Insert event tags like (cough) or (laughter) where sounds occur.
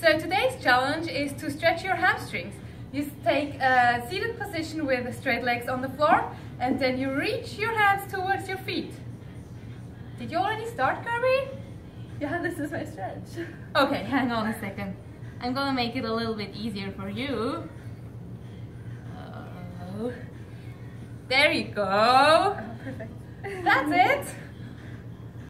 So today's challenge is to stretch your hamstrings. You take a seated position with straight legs on the floor and then you reach your hands towards your feet. Did you already start, Kirby? Yeah, this is my stretch. (laughs) Okay, hang on a second. I'm gonna make it a little bit easier for you. Uh, There you go. Oh, perfect. That's it. (laughs)